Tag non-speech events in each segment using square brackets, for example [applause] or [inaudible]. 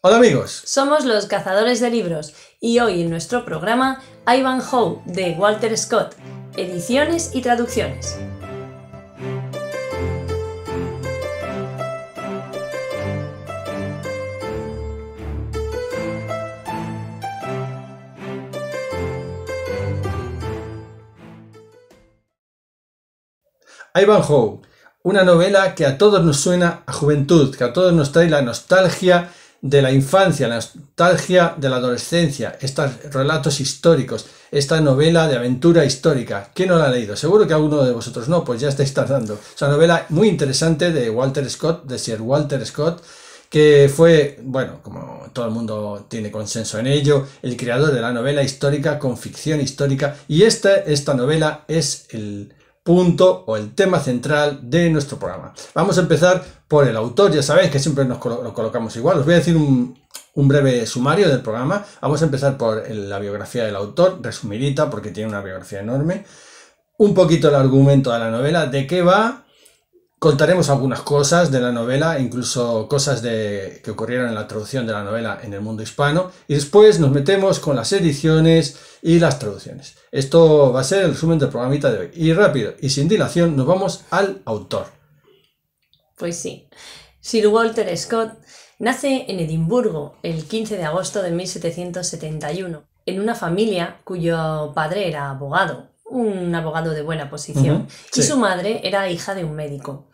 Hola amigos. Somos los cazadores de libros y hoy en nuestro programa Ivanhoe de Walter Scott, ediciones y traducciones. Ivanhoe, una novela que a todos nos suena a juventud, que a todos nos trae la nostalgia de la infancia, la nostalgia de la adolescencia, estos relatos históricos, esta novela de aventura histórica. ¿Quién no la ha leído? Seguro que alguno de vosotros no, pues ya estáis tardando. Es una novela muy interesante de Walter Scott, de Sir Walter Scott, que fue, bueno, como todo el mundo tiene consenso en ello, el creador de la novela histórica con ficción histórica. Y esta, esta novela es el punto o el tema central de nuestro programa. Vamos a empezar por el autor, ya sabéis que siempre nos lo colocamos igual. Os voy a decir un, breve sumario del programa. Vamos a empezar por la biografía del autor, resumirita porque tiene una biografía enorme. Un poquito el argumento de la novela, de qué va, Contaremos algunas cosas de la novela, incluso cosas de, que ocurrieron en la traducción de la novela en el mundo hispano, y después nos metemos con las ediciones y las traducciones. Esto va a ser el resumen del programita de hoy. Y rápido y sin dilación nos vamos al autor. Pues sí. Sir Walter Scott nace en Edimburgo el 15 de agosto de 1771, en una familia cuyo padre era abogado, un abogado de buena posición, y su madre era hija de un médico.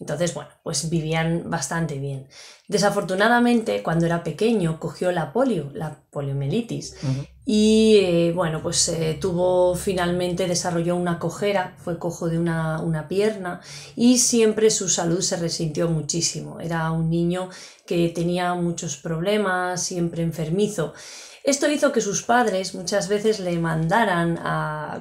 Entonces, bueno, pues vivían bastante bien. Desafortunadamente, cuando era pequeño, cogió la polio, la poliomielitis, y eh, bueno, pues eh, tuvo finalmente, desarrolló una cojera, fue cojo de una, una, pierna, y siempre su salud se resintió muchísimo. Era un niño que tenía muchos problemas, siempre enfermizo. Esto hizo que sus padres muchas veces le mandaran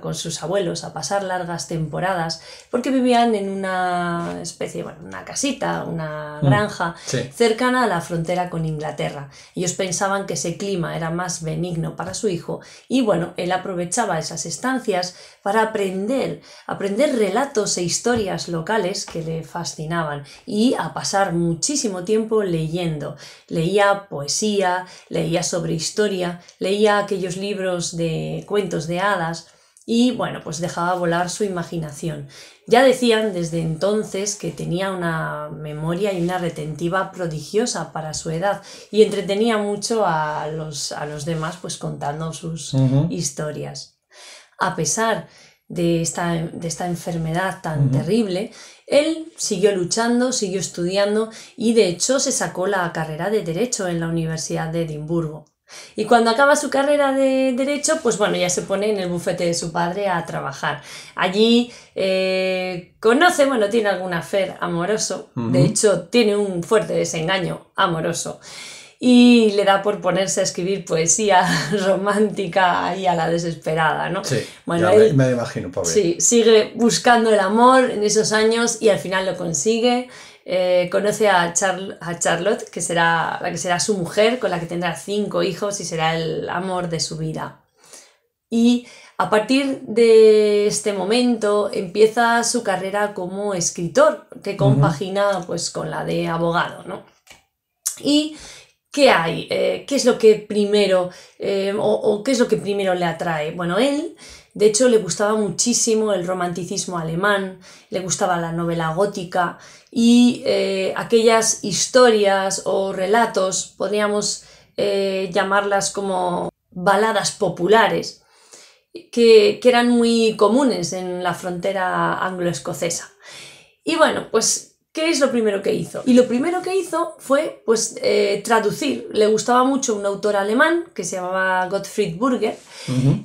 con sus abuelos a pasar largas temporadas porque vivían en una especie, bueno, una casita, una mm, granja cercana a la frontera con Inglaterra. Ellos pensaban que ese clima era más benigno para su hijo y bueno, él aprovechaba esas estancias para aprender, aprender relatos e historias locales que le fascinaban y a pasar muchísimo tiempo leyendo. Leía poesía, leía sobre historia, leía aquellos libros de cuentos de hadas y bueno, pues dejaba volar su imaginación. Ya decían desde entonces que tenía una memoria y una retentiva prodigiosa para su edad y entretenía mucho a los, a los demás pues contando sus historias a pesar de esta, de esta enfermedad tan terrible, él siguió luchando, siguió estudiando y de hecho se sacó la carrera de Derecho en la Universidad de Edimburgo. Y cuando acaba su carrera de Derecho, pues bueno, ya se pone en el bufete de su padre a trabajar. Allí eh, conoce, bueno, tiene algún afer amoroso, de hecho tiene un fuerte desengaño amoroso y le da por ponerse a escribir poesía [laughs] romántica y a la desesperada, ¿no? Sí, bueno, él, me, imagino, pobre. Sí, sigue buscando el amor en esos años y al final lo consigue. Eh, conoce a, a, Charlotte, que será la que será su mujer, con la que tendrá cinco hijos y será el amor de su vida. Y a partir de este momento empieza su carrera como escritor, que compagina pues, con la de abogado, ¿no? Y ¿Qué hay? Eh, ¿Qué es lo que primero eh, o, qué es lo que primero le atrae? Bueno, él, de hecho, le gustaba muchísimo el romanticismo alemán, le gustaba la novela gótica y eh, aquellas historias o relatos, podríamos llamarlas como baladas populares, que, que eran muy comunes en la frontera anglo-escocesa. Y bueno, pues ¿Qué es lo primero que hizo? Y lo primero que hizo fue pues eh, traducir. Le gustaba mucho un autor alemán que se llamaba Gottfried Burger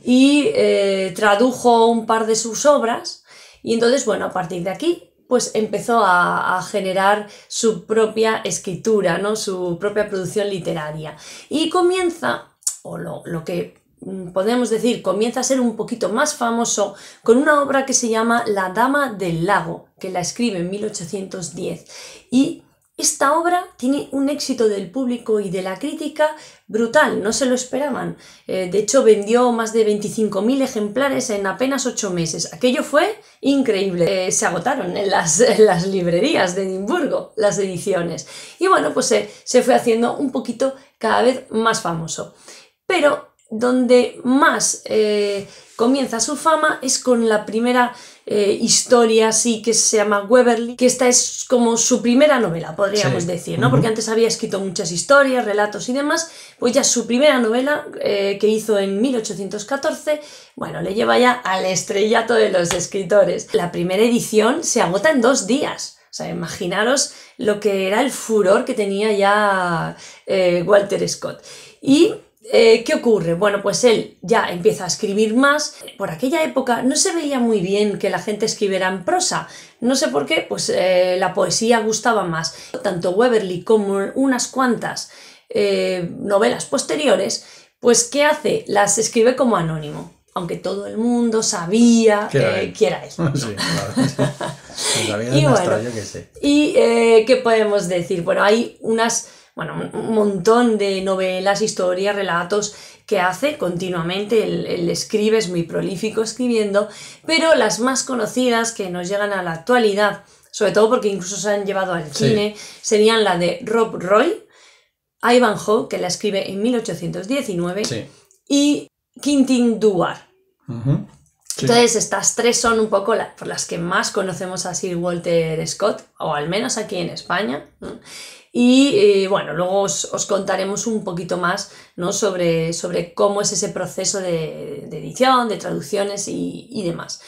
y eh, tradujo un par de sus obras y entonces, bueno, a partir de aquí pues empezó a, generar su propia escritura, ¿no? su propia producción literaria. Y comienza, o lo, lo que podemos decir, comienza a ser un poquito más famoso con una obra que se llama La Dama del Lago, que la escribe en 1810 y esta obra tiene un éxito del público y de la crítica brutal, no se lo esperaban. Eh, de hecho, vendió más de 25.000 ejemplares en apenas 8 meses. Aquello fue increíble. Eh, se agotaron en las, las, librerías de Edimburgo las ediciones. Y bueno, pues se fue haciendo un poquito cada vez más famoso. Pero donde más eh, comienza su fama es con la primera eh, historia así que se llama Weberly, que esta es como su primera novela, podríamos decir, ¿no? Porque antes había escrito muchas historias, relatos y demás, pues ya su primera novela eh, que hizo en 1814, bueno, le lleva ya al estrellato de los escritores. La primera edición se agota en dos días. O sea, imaginaros lo que era el furor que tenía ya Walter Scott. Y eh, ¿Qué ocurre? Bueno, pues él ya empieza a escribir más. Por aquella época no se veía muy bien que la gente escribiera en prosa. No sé por qué, pues eh, la poesía gustaba más. Tanto Weberly como unas cuantas eh, novelas posteriores, pues ¿qué hace? Las escribe como anónimo. Aunque todo el mundo sabía que era [laughs] [laughs] eso. y bueno, ¿y qué podemos decir? Bueno, hay unas bueno, un montón de novelas, historias, relatos que hace continuamente, él, escribe, es muy prolífico escribiendo, pero las más conocidas que nos llegan a la actualidad, sobre todo porque incluso se han llevado al cine, serían la de Rob Roy, Ivanhoe, que la escribe en 1819, y Quintin Duar. Entonces, estas tres son un poco por las que más conocemos a Sir Walter Scott, o al menos aquí en España. Y eh, bueno, luego os, contaremos un poquito más ¿no? sobre, sobre cómo es ese proceso de, edición, de traducciones y, demás.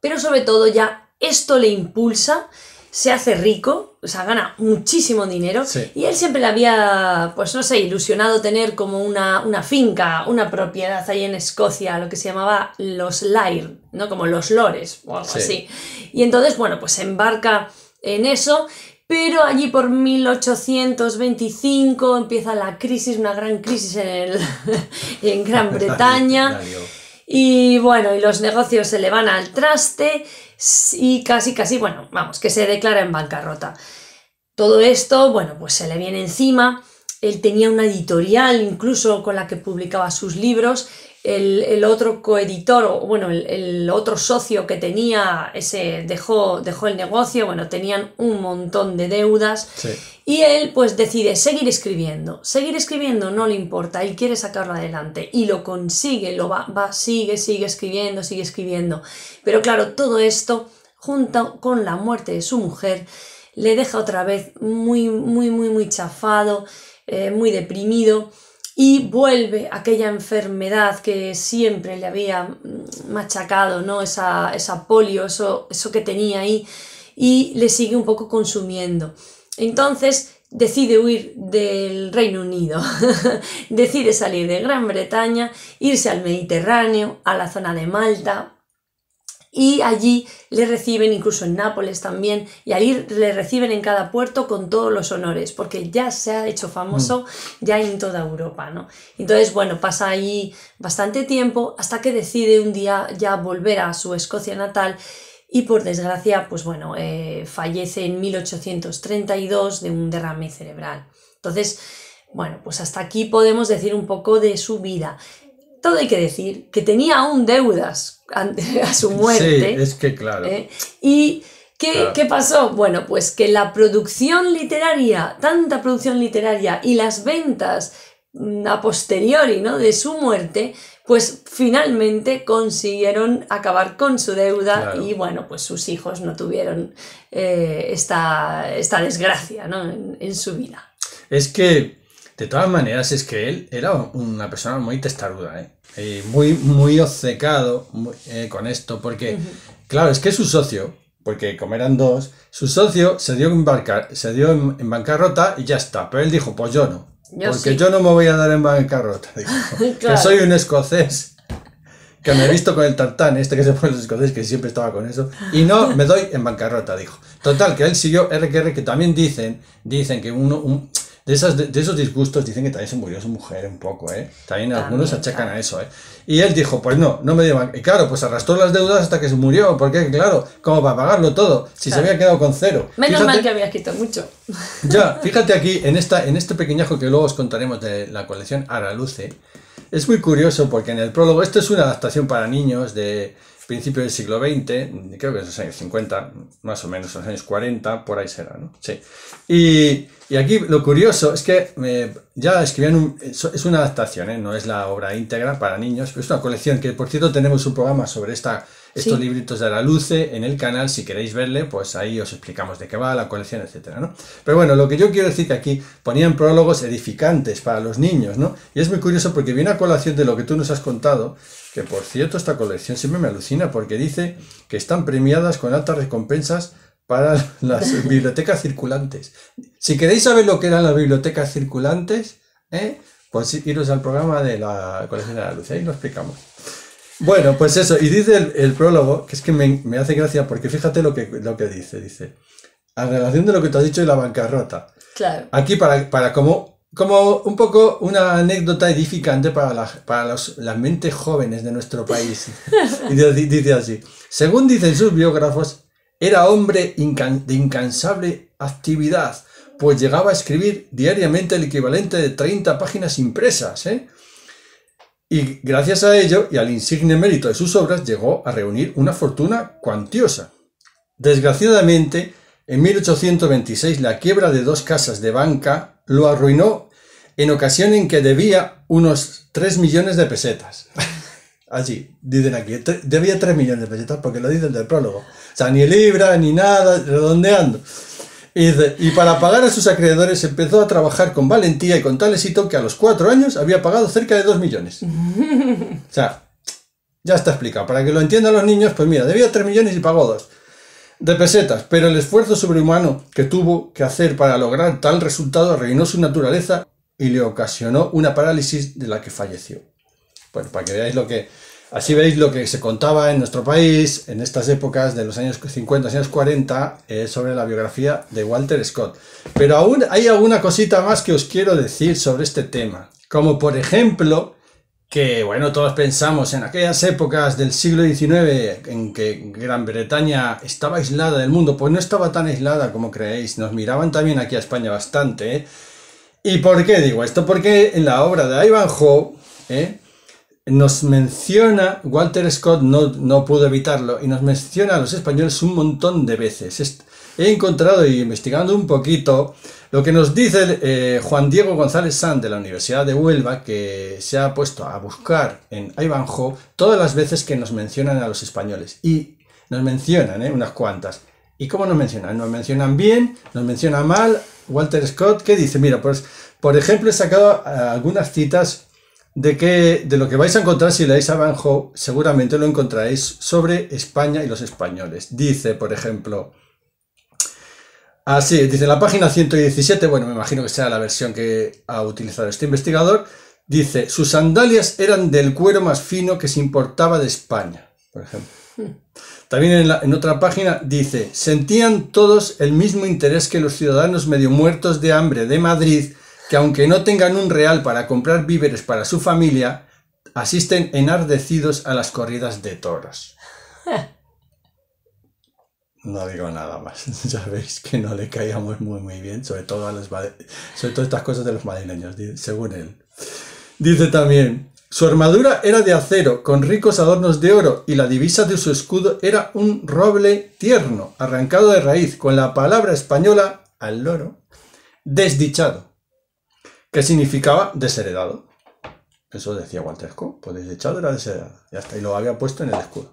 Pero sobre todo ya esto le impulsa, se hace rico, o sea, gana muchísimo dinero y él siempre le había, pues no sé, ilusionado tener como una, finca, una propiedad ahí en Escocia, lo que se llamaba los Lair, ¿no? Como los lores o algo así. Y entonces, bueno, pues se embarca en eso pero allí por 1825 empieza la crisis, una gran crisis en, [laughs] en Gran [laughs] Bretaña. y bueno, y los negocios se le van al traste y casi, casi, bueno, vamos, que se declara en bancarrota. Todo esto, bueno, pues se le viene encima. Él tenía una editorial incluso con la que publicaba sus libros el, otro coeditor, o bueno, el, otro socio que tenía, ese dejó, dejó el negocio, bueno, tenían un montón de deudas. Y él pues decide seguir escribiendo. Seguir escribiendo no le importa, él quiere sacarlo adelante y lo consigue, lo va, va, sigue, sigue escribiendo, sigue escribiendo. Pero claro, todo esto, junto con la muerte de su mujer, le deja otra vez muy, muy, muy, muy chafado, eh, muy deprimido y vuelve aquella enfermedad que siempre le había mm, machacado, ¿no? Esa, esa polio, eso, eso que tenía ahí, y le sigue un poco consumiendo. Entonces decide huir del Reino Unido, [laughs] decide salir de Gran Bretaña, irse al Mediterráneo, a la zona de Malta, y allí le reciben, incluso en Nápoles también, y allí le reciben en cada puerto con todos los honores, porque ya se ha hecho famoso mm. ya en toda Europa, ¿no? Entonces, bueno, pasa allí bastante tiempo hasta que decide un día ya volver a su Escocia natal y por desgracia, pues bueno, eh, fallece en 1832 de un derrame cerebral. Entonces, bueno, pues hasta aquí podemos decir un poco de su vida todo hay que decir, que tenía aún deudas [laughs] a su muerte. Sí, es que claro. ¿eh? Y ¿qué, pasó? Bueno, pues que la producción literaria, tanta producción literaria y las ventas mm, a posteriori ¿no? de su muerte, pues finalmente consiguieron acabar con su deuda y bueno, pues sus hijos no tuvieron eh, esta, esta, desgracia ¿no? en su vida. Es que de todas maneras, es que él era una persona muy testaruda, ¿eh? muy, muy obcecado eh, con esto, porque, claro, es que su socio, porque como eran dos, su socio se dio, en, se dio en, bancarrota y ya está, pero él dijo, pues yo no, porque yo no me voy a dar en bancarrota, [laughs] que soy un escocés que me he visto con el tartán, este que se pone los escoceses, que siempre estaba con eso, y no me doy en bancarrota, dijo. Total, que él siguió RQR, que también dicen, dicen que uno, de, esas, de, esos disgustos dicen que también se murió su mujer un poco, ¿eh? También algunos achacan a eso, ¿eh? Y él dijo, pues no, no me dio Y claro, pues arrastró las deudas hasta que se murió, porque claro, ¿cómo va a pagarlo todo? Si se había quedado con cero. Menos mal que había escrito mucho. [laughs] Ya, fíjate aquí, en, esta, en este pequeñajo que luego os contaremos de la colección Araluce, es muy curioso porque en el prólogo, esto es una adaptación para niños de principio del siglo XX, creo que es los años 50, más o menos, los años 40, por ahí será, ¿no? Sí. Y, y aquí lo curioso es que eh, ya escribían, un, es una adaptación, ¿eh? no es la obra íntegra para niños, pero es una colección que, por cierto, tenemos un programa sobre esta, estos libritos de la Luce en el canal, si queréis verle, pues ahí os explicamos de qué va la colección, etcétera, ¿no? Pero bueno, lo que yo quiero decir que aquí ponían prólogos edificantes para los niños, ¿no? Y es muy curioso porque viene a colación de lo que tú nos has contado, que por cierto esta colección siempre me alucina porque dice que están premiadas con altas recompensas para [laughs] las bibliotecas circulantes. Si queréis saber lo que eran las bibliotecas circulantes, ¿eh? pues iros al programa de la colección de la luz, ahí lo explicamos. Bueno, pues eso, y dice el, prólogo, que es que me, hace gracia porque fíjate lo que, lo que dice, dice, a relación de lo que te has dicho de la bancarrota. Claro. Aquí para, para como como un poco una anécdota edificante para, para las mentes jóvenes de nuestro país. y dice así, según dicen sus biógrafos, era hombre de incansable actividad, pues llegaba a escribir diariamente el equivalente de 30 páginas impresas. ¿eh? Y gracias a ello y al insigne mérito de sus obras llegó a reunir una fortuna cuantiosa. Desgraciadamente, en 1826 la quiebra de dos casas de banca lo arruinó en ocasión en que debía unos 3 millones de pesetas. [laughs] Allí, dicen aquí, debía 3 millones de pesetas porque lo dicen del prólogo. O sea, ni libra, ni nada, redondeando. Y, y para pagar a sus acreedores empezó a trabajar con valentía y con tal éxito que a los 4 años había pagado cerca de 2 millones. [laughs] O sea, ya está explicado. Para que lo entiendan los niños, pues mira, debía 3 millones y pagó 2 de pesetas, pero el esfuerzo sobrehumano que tuvo que hacer para lograr tal resultado reinó su naturaleza y le ocasionó una parálisis de la que falleció. Bueno, para que veáis lo que, así veis lo que se contaba en nuestro país en estas épocas de los años 50, años 40, eh, sobre la biografía de Walter Scott. Pero aún hay alguna cosita más que os quiero decir sobre este tema, como por ejemplo que bueno, todos pensamos en aquellas épocas del siglo XIX en que Gran Bretaña estaba aislada del mundo, pues no estaba tan aislada como creéis, nos miraban también aquí a España bastante. ¿eh? ¿Y por qué digo esto? Porque en la obra de Ivanhoe ¿eh? nos menciona, Walter Scott no, no pudo evitarlo, y nos menciona a los españoles un montón de veces. He encontrado y investigando un poquito lo que nos dice eh, Juan Diego González San de la Universidad de Huelva, que se ha puesto a buscar en Ivanhoe todas las veces que nos mencionan a los españoles. Y nos mencionan ¿eh? unas cuantas. ¿Y cómo nos mencionan? Nos mencionan bien, nos mencionan mal. Walter Scott, ¿qué dice? Mira, pues, por ejemplo, he sacado eh, algunas citas de, que, de lo que vais a encontrar si leéis Ivanhoe, seguramente lo encontraréis sobre España y los españoles. Dice, por ejemplo, Ah, sí, dice la página 117, bueno, me imagino que sea la versión que ha utilizado este investigador, dice, sus sandalias eran del cuero más fino que se importaba de España, por ejemplo. También en, en, otra página dice, sentían todos el mismo interés que los ciudadanos medio muertos de hambre de Madrid, que aunque no tengan un real para comprar víveres para su familia, asisten enardecidos a las corridas de toros. [laughs] No digo nada más. [laughs] Ya veis que no le caíamos muy muy bien, sobre todo a los sobre estas cosas de los madrileños, según él. Dice también, su armadura era de acero, con ricos adornos de oro, y la divisa de su escudo era un roble tierno, arrancado de raíz, con la palabra española al loro, desdichado, que significaba desheredado. Eso decía Walter pues desdichado era desheredado. Ya está, y lo había puesto en el escudo.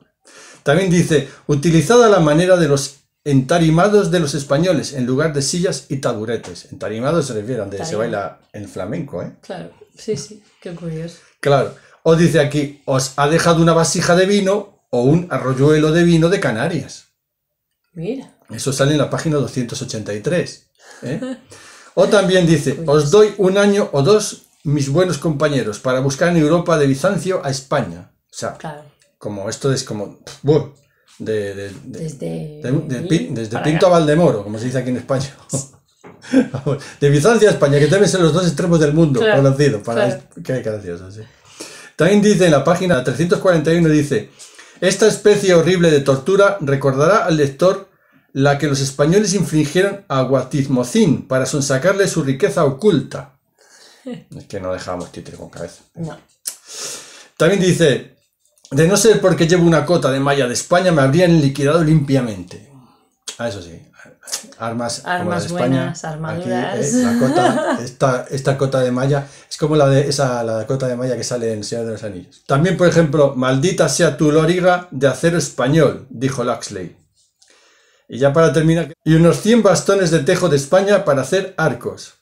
También dice, utilizada la manera de los entarimados de los españoles en lugar de sillas y taburetes. Entarimados se refiere a donde se baila en flamenco, ¿eh? Claro, sí, sí, qué curioso. Claro. O dice aquí, os ha dejado una vasija de vino o un arroyuelo de vino de Canarias. Mira. Eso sale en la página 283. ¿eh? [laughs] o también dice, os doy un año o dos, mis buenos compañeros, para buscar en Europa de Bizancio a España. O sea, claro como esto es como de, desde, desde Pinto a Valdemoro, como se dice aquí en España. [laughs] De Bizancio a España, que deben ser los dos extremos del mundo, Claro, conocido. Para claro. Qué gracioso, sí. También dice en la página 341, dice, esta especie horrible de tortura recordará al lector la que los españoles infligieron a Guatizmocín para sonsacarle su riqueza oculta. [laughs] Es que no dejábamos títere con cabeza. No. También dice, de no ser porque llevo una cota de malla de España, me habrían liquidado limpiamente. Ah, eso sí. Armas, Armas de España. buenas, armaduras. Aquí, eh, la cota, esta, esta cota de malla es como la de esa la cota de malla que sale en Señor de los Anillos. También, por ejemplo, maldita sea tu loriga de acero español, dijo Laxley. Y ya para terminar, y unos 100 bastones de tejo de España para hacer arcos.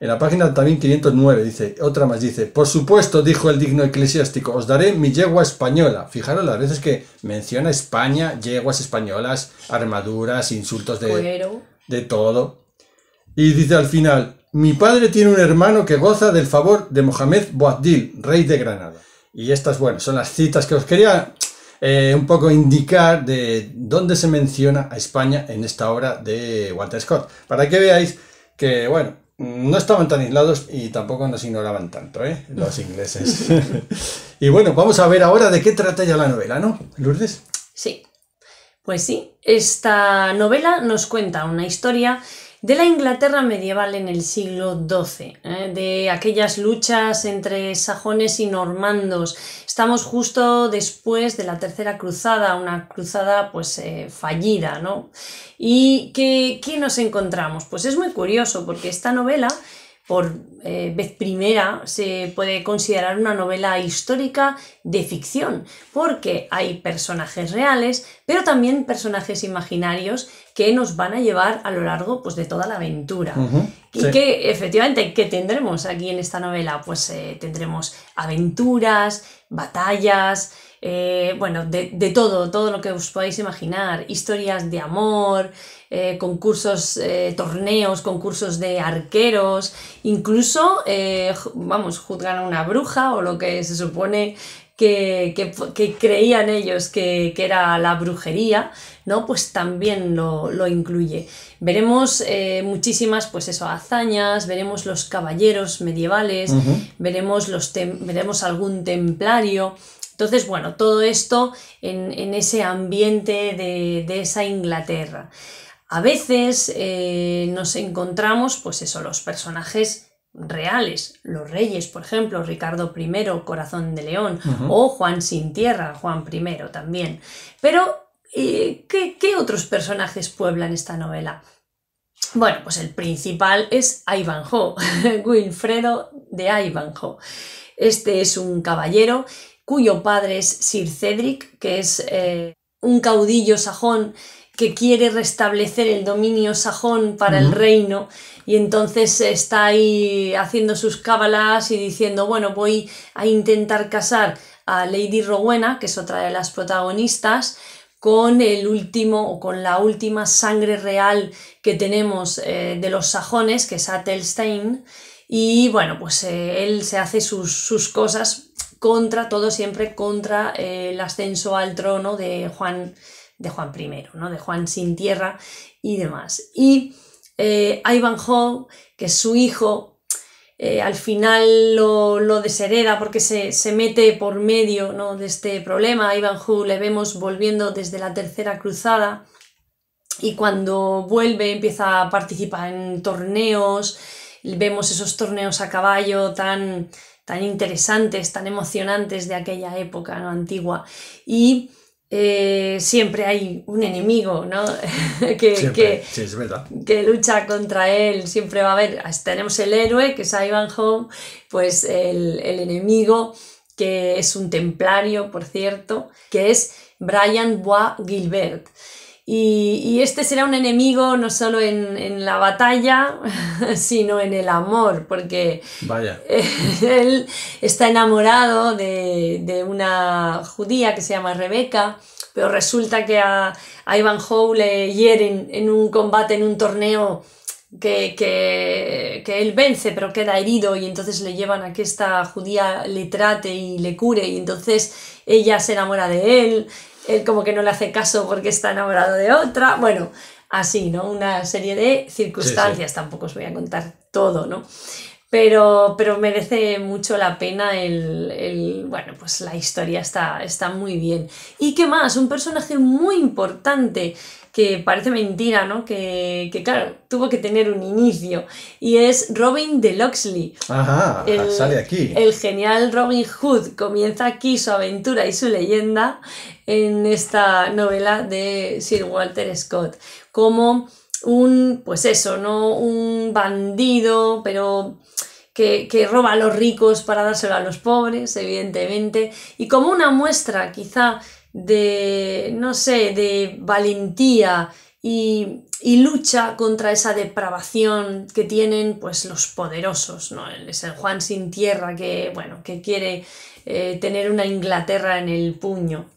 En la página también 509 dice, otra más dice, por supuesto, dijo el digno eclesiástico, os daré mi yegua española. Fijaros las veces que menciona España, yeguas españolas, armaduras, insultos de, de todo. Y dice al final, mi padre tiene un hermano que goza del favor de Mohamed Boabdil, rey de Granada. Y estas, bueno, son las citas que os quería eh, un poco indicar de dónde se menciona a España en esta obra de Walter Scott. Para que veáis que, bueno, no estaban tan aislados y tampoco nos ignoraban tanto, ¿eh? Los ingleses. [laughs] y bueno, vamos a ver ahora de qué trata ya la novela, ¿no? Lourdes. Sí. Pues sí, esta novela nos cuenta una historia de la Inglaterra medieval en el siglo XII, ¿eh? de aquellas luchas entre sajones y normandos. Estamos justo después de la Tercera Cruzada, una cruzada pues eh, fallida, ¿no? ¿Y qué, qué nos encontramos? Pues es muy curioso porque esta novela por eh, vez primera se puede considerar una novela histórica de ficción, porque hay personajes reales, pero también personajes imaginarios que nos van a llevar a lo largo pues, de toda la aventura. Y sí. que efectivamente, ¿qué tendremos aquí en esta novela? Pues eh, tendremos aventuras, batallas, eh, bueno, de, de todo, todo lo que os podáis imaginar, historias de amor, eh, concursos, eh, torneos, concursos de arqueros, incluso, vamos, juzgan a una bruja o lo que se supone que, que- que creían ellos que, que era la brujería, ¿no? Pues también lo, lo incluye. Veremos eh, muchísimas, pues eso, hazañas, veremos los caballeros medievales, veremos, los veremos algún templario. Entonces, bueno, todo esto en, en ese ambiente de, de esa Inglaterra. A veces eh, nos encontramos, pues eso, los personajes reales, los reyes, por ejemplo, Ricardo I, Corazón de León, o Juan Sin Tierra, Juan I también. Pero, eh, ¿qué, qué otros personajes pueblan esta novela? Bueno, pues el principal es Ivanhoe, [laughs] Wilfredo de Ivanhoe. Este es un caballero cuyo padre es Sir Cedric, que es eh, un caudillo sajón que quiere restablecer el dominio sajón para el reino y entonces está ahí haciendo sus cábalas y diciendo, bueno, voy a intentar casar a Lady Rowena, que es otra de las protagonistas, con el último o con la última sangre real que tenemos eh, de los sajones, que es Athelstein, y bueno, pues eh, él se hace sus, sus cosas contra, todo siempre contra eh, el ascenso al trono de Juan, de Juan I, ¿no? de Juan sin tierra y demás. Y eh, Ivanhoe, que es su hijo, eh, al final lo, lo deshereda porque se, se mete por medio ¿no? de este problema. A Ivanhoe le vemos volviendo desde la tercera cruzada y cuando vuelve empieza a participar en torneos, vemos esos torneos a caballo tan, tan interesantes, tan emocionantes de aquella época antigua. Y eh, siempre hay un enemigo ¿no? [laughs] que, Siempre. que, Sí, es verdad. que lucha contra él, siempre va a haber, tenemos el héroe que es Ivanhoe, pues el, el enemigo que es un templario, por cierto, que es Brian Bois Gilbert. Y, y este será un enemigo no solo en, en la batalla, [laughs] sino en el amor, porque Vaya. [laughs] él está enamorado de, de una judía que se llama Rebeca, pero resulta que a, a Ivanhoe le hieren en un combate, en un torneo que, que, que él vence, pero queda herido y entonces le llevan a que esta judía le trate y le cure y entonces ella se enamora de él, él como que no le hace caso porque está enamorado de otra. Bueno, así, ¿no? Una serie de circunstancias, tampoco os voy a contar todo, ¿no? Pero, pero merece mucho la pena el, bueno, pues la historia está, está muy bien. ¿Y qué más? Un personaje muy importante que parece mentira, ¿no? Que, claro, tuvo que tener un inicio. Y es Robin de Loxley. Ajá, sale aquí. El genial Robin Hood comienza aquí su aventura y su leyenda en esta novela de Sir Walter Scott. Como un, pues eso, ¿no? Un bandido, pero que, que, roba a los ricos para dárselo a los pobres, evidentemente, y como una muestra quizá de, no sé, de valentía y, lucha contra esa depravación que tienen pues los poderosos, ¿no? El Juan sin tierra que, bueno, que quiere eh, tener una Inglaterra en el puño.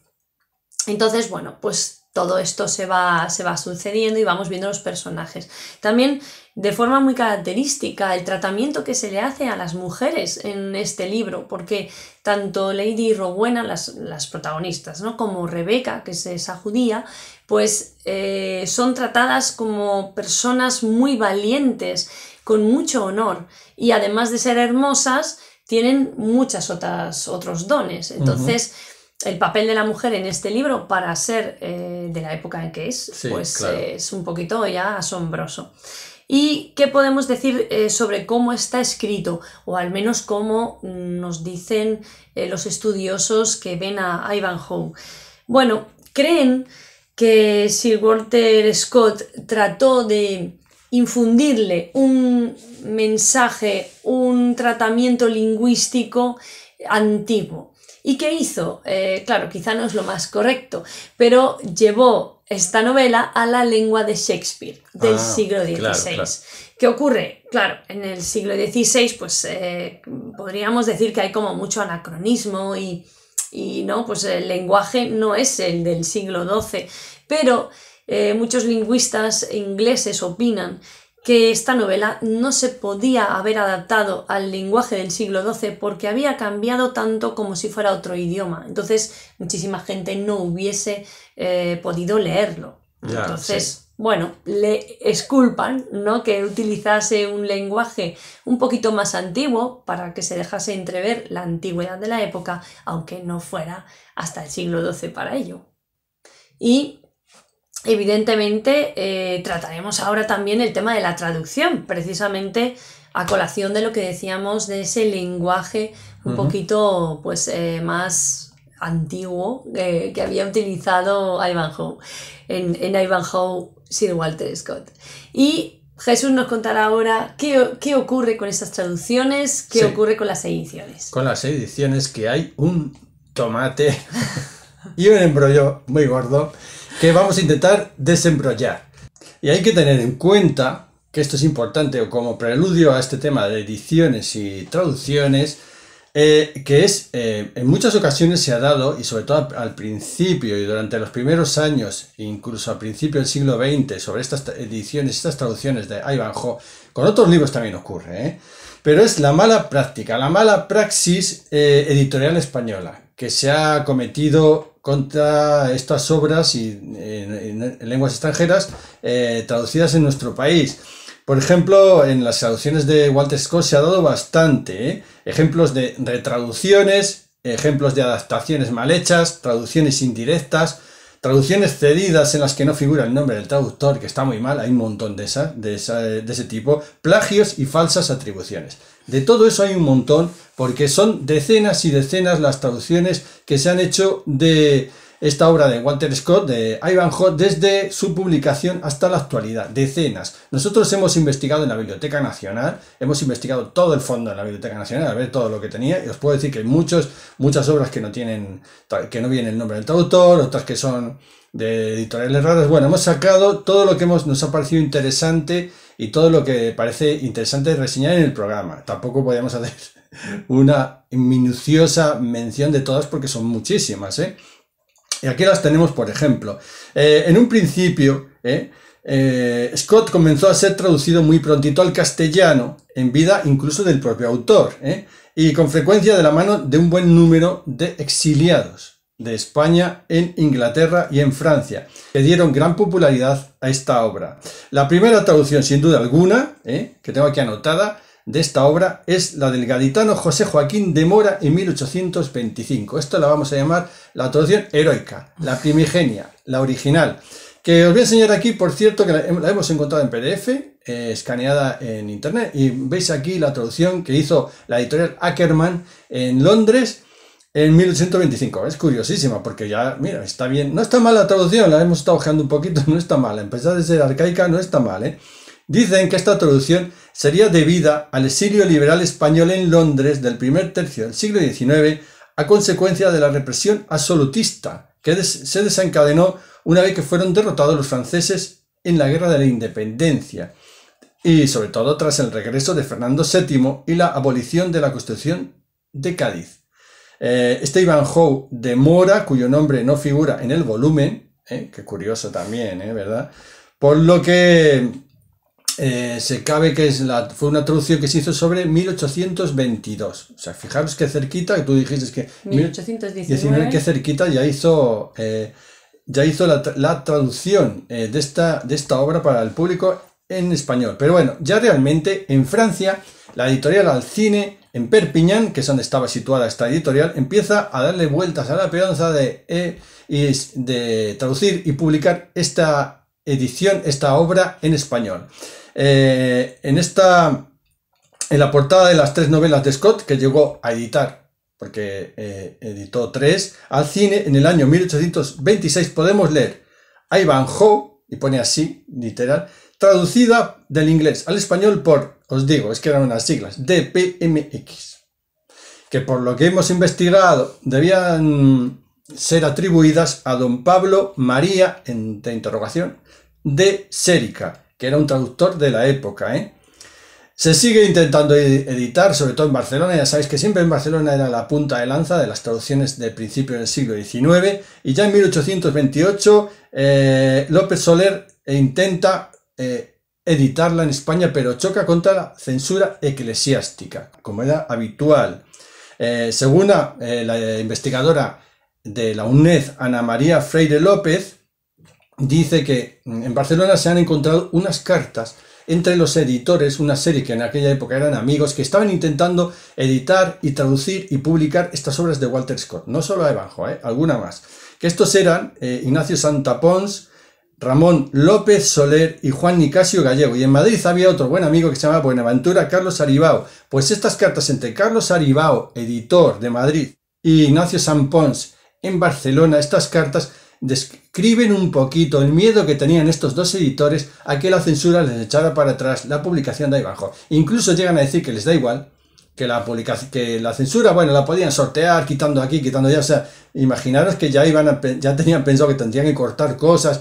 Entonces, bueno, pues todo esto se va, se va sucediendo y vamos viendo los personajes. También de forma muy característica el tratamiento que se le hace a las mujeres en este libro, porque tanto Lady Rowena, las, las protagonistas, ¿no? como Rebeca, que es esa judía, pues eh, son tratadas como personas muy valientes, con mucho honor, y además de ser hermosas, tienen muchas otras otros dones. Entonces, el papel de la mujer en este libro, para ser eh, de la época en que es, pues es un poquito ya asombroso. ¿Y qué podemos decir eh, sobre cómo está escrito? O al menos cómo nos dicen eh, los estudiosos que ven a Ivanhoe. Bueno, creen que Sir Walter Scott trató de infundirle un mensaje, un tratamiento lingüístico antiguo. ¿Y qué hizo? Eh, claro, quizá no es lo más correcto, pero llevó esta novela a la lengua de Shakespeare del ah, siglo XVI. ¿Qué ocurre? Claro, en el siglo XVI, pues eh, podríamos decir que hay como mucho anacronismo y, no, pues el lenguaje no es el del siglo XII, pero eh, muchos lingüistas ingleses opinan que esta novela no se podía haber adaptado al lenguaje del siglo XII porque había cambiado tanto como si fuera otro idioma. Entonces, muchísima gente no hubiese eh, podido leerlo. Entonces, bueno, le esculpan ¿no? que utilizase un lenguaje un poquito más antiguo para que se dejase entrever la antigüedad de la época, aunque no fuera hasta el siglo XII para ello. Y evidentemente eh, trataremos ahora también el tema de la traducción, precisamente a colación de lo que decíamos de ese lenguaje un poquito pues eh, más antiguo eh, que había utilizado Ivanhoe en, en Ivanhoe Sir Walter Scott. Y Jesús nos contará ahora qué, ocurre con estas traducciones, qué ocurre con las ediciones. Con las ediciones que hay un tomate [laughs] y un embrollo muy gordo que vamos a intentar desembrollar. Y hay que tener en cuenta que esto es importante como preludio a este tema de ediciones y traducciones, eh, que es, eh, en muchas ocasiones se ha dado, y sobre todo al principio y durante los primeros años, incluso al principio del siglo XX, sobre estas ediciones, estas traducciones de Ivanhoe, con otros libros también ocurre, ¿eh? pero es la mala práctica, la mala praxis editorial española, que se ha cometido contra estas obras y, en, lenguas extranjeras eh, traducidas en nuestro país. Por ejemplo, en las traducciones de Walter Scott se ha dado bastante. ¿eh? Ejemplos de retraducciones, ejemplos de adaptaciones mal hechas, traducciones indirectas, traducciones cedidas en las que no figura el nombre del traductor, que está muy mal, hay un montón de, de, de ese tipo, plagios y falsas atribuciones. De todo eso hay un montón, porque son decenas y decenas las traducciones que se han hecho de esta obra de Walter Scott, de Ivanhoe, desde su publicación hasta la actualidad. Decenas. Nosotros hemos investigado en la Biblioteca Nacional, hemos investigado todo el fondo de la Biblioteca Nacional, a ver todo lo que tenía, y os puedo decir que hay muchos, muchas obras que no tienen, que no viene el nombre del traductor, otras que son de editoriales raras. Bueno, hemos sacado todo lo que hemos, nos ha parecido interesante y todo lo que parece interesante reseñar en el programa. Tampoco podíamos hacer [laughs] una minuciosa mención de todas porque son muchísimas. ¿eh? Y aquí las tenemos, por ejemplo. Eh, en un principio, ¿eh? Scott comenzó a ser traducido muy prontito al castellano, en vida incluso del propio autor, y con frecuencia de la mano de un buen número de exiliados. De España en Inglaterra y en Francia, que dieron gran popularidad a esta obra. La primera traducción, sin duda alguna, ¿eh? que tengo aquí anotada, de esta obra es la del gaditano José Joaquín de Mora en 1825. Esto la vamos a llamar la traducción heroica, la primigenia, la original. Que os voy a enseñar aquí, por cierto, que la hemos encontrado en PDF, eh, escaneada en internet. Y veis aquí la traducción que hizo la editorial Ackerman en Londres en 1825. Es curiosísima porque ya, mira, está bien. No está mal la traducción, la hemos estado ojeando un poquito, [laughs] no está mal. A de ser arcaica, no está mal. ¿eh? Dicen que esta traducción sería debida al exilio liberal español en Londres del primer tercio del siglo XIX a consecuencia de la represión absolutista que se desencadenó una vez que fueron derrotados los franceses en la Guerra de la Independencia y sobre todo tras el regreso de Fernando VII y la abolición de la Constitución de Cádiz. Eh, este Ivanhoe de Mora, cuyo nombre no figura en el volumen, eh, que curioso también, eh, ¿verdad? Por lo que eh, se cabe que es la, fue una traducción que se hizo sobre 1822. O sea, fijaros qué cerquita, que tú dijiste que... 1819. qué cerquita ya hizo, ya hizo la, la traducción de, esta, de esta obra para el público en español. Pero bueno, ya realmente en Francia, la editorial al cine en Perpiñán, que es donde estaba situada esta editorial, empieza a darle vueltas a la peonza de, eh, de traducir y publicar esta edición, esta obra en español. Eh, en esta, en la portada de las tres novelas de Scott, que llegó a editar, porque eh, editó tres, al cine en el año 1826 podemos leer a Ivanhoe, y pone así, literal, traducida del inglés al español por, os digo, es que eran unas siglas, DPMX, que por lo que hemos investigado debían ser atribuidas a don Pablo María, entre interrogación, de Sérica, que era un traductor de la época. ¿eh? Se sigue intentando editar, sobre todo en Barcelona, ya sabéis que siempre en Barcelona era la punta de lanza de las traducciones de principio del siglo XIX, y ya en 1828 eh, López Soler intenta eh, editarla en España, pero choca contra la censura eclesiástica, como era habitual. Eh, según eh, la investigadora de la UNED, Ana María Freire López, dice que en Barcelona se han encontrado unas cartas entre los editores, una serie que en aquella época eran amigos, que estaban intentando editar y traducir y publicar estas obras de Walter Scott, no solo a Evanjo, alguna más. Que estos eran Ignacio Santapons, Ramón López Soler y Juan Nicasio Gallego. Y en Madrid había otro buen amigo que se llama Buenaventura Carlos Aribao. Pues estas cartas entre Carlos Aribao, editor de Madrid, y Ignacio Sampons en Barcelona, estas cartas describen un poquito el miedo que tenían estos dos editores a que la censura les echara para atrás la publicación de ahí abajo. Incluso llegan a decir que les da igual, que la publicación, que la censura, bueno, la podían sortear, quitando aquí, quitando allá. O sea, imaginaros que ya iban ya tenían pensado que tendrían que cortar cosas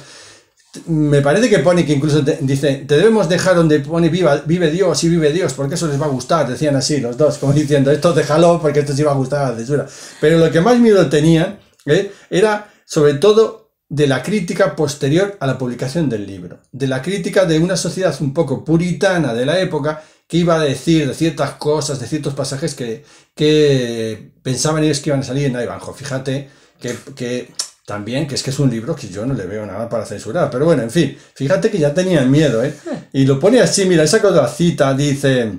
me parece que pone que incluso dice, te debemos dejar donde pone viva, vive Dios y vive Dios, porque eso les va a gustar, decían así los dos, como diciendo, esto déjalo porque esto sí va a gustar a la censura. Pero lo que más miedo tenían ¿eh? era sobre todo de la crítica posterior a la publicación del libro, de la crítica de una sociedad un poco puritana de la época que iba a decir de ciertas cosas, de ciertos pasajes que, que pensaban ellos que iban a salir en Ivanhoe. Fíjate que, que también, que es que es un libro que yo no le veo nada para censurar. Pero bueno, en fin, fíjate que ya tenían miedo, ¿eh? Y lo pone así, mira, sacado la cita, dice,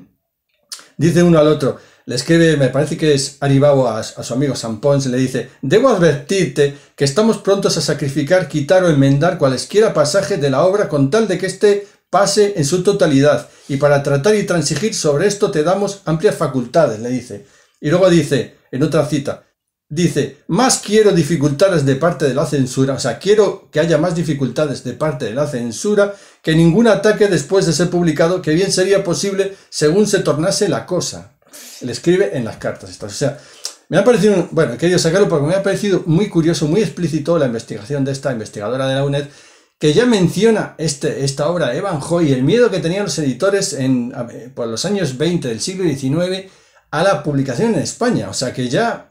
dice uno al otro, le escribe, me parece que es Aribao a, su amigo San Pons, le dice, debo advertirte que estamos prontos a sacrificar, quitar o enmendar cualesquiera pasaje de la obra con tal de que éste pase en su totalidad. Y para tratar y transigir sobre esto te damos amplias facultades, le dice. Y luego dice, en otra cita, Dice, más quiero dificultades de parte de la censura, o sea, quiero que haya más dificultades de parte de la censura que ningún ataque después de ser publicado, que bien sería posible según se tornase la cosa. Le escribe en las cartas estas. O sea, me ha parecido, bueno, he querido sacarlo porque me ha parecido muy curioso, muy explícito la investigación de esta investigadora de la UNED, que ya menciona este, esta obra de Evan Hoy, el miedo que tenían los editores en, por los años 20 del siglo XIX a la publicación en España. O sea, que ya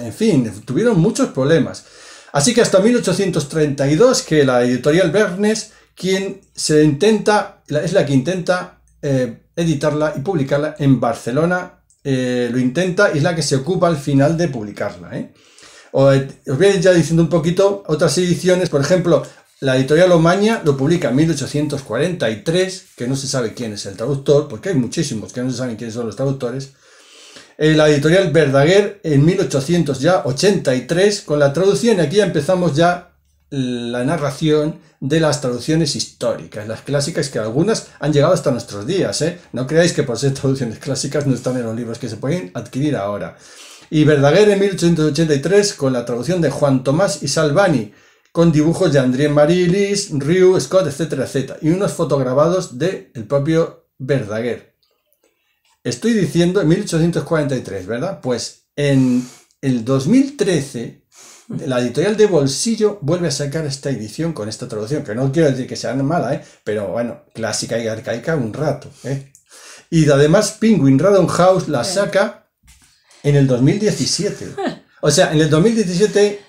en fin, tuvieron muchos problemas. Así que hasta 1832 que la editorial Bernes, quien se intenta, es la que intenta eh, editarla y publicarla en Barcelona, eh, lo intenta y es la que se ocupa al final de publicarla. ¿eh? os voy a ir ya diciendo un poquito otras ediciones, por ejemplo, la editorial Omaña lo publica en 1843, que no se sabe quién es el traductor, porque hay muchísimos que no se saben quiénes son los traductores. Eh, la editorial Verdaguer en 1883 con la traducción, y aquí ya empezamos ya la narración de las traducciones históricas, las clásicas que algunas han llegado hasta nuestros días. ¿eh? No creáis que por ser traducciones clásicas no están en los libros que se pueden adquirir ahora. Y Verdaguer en 1883 con la traducción de Juan Tomás y Salvani, con dibujos de André Marilis, Ryu, Scott, etcétera, etcétera, y unos fotograbados del el propio Verdaguer. Estoy diciendo en 1843, ¿verdad? Pues en el 2013, la editorial de Bolsillo vuelve a sacar esta edición con esta traducción, que no quiero decir que sea mala, ¿eh? pero bueno, clásica y arcaica un rato. ¿eh? Y además Penguin Random House la saca en el 2017. O sea, en el 2017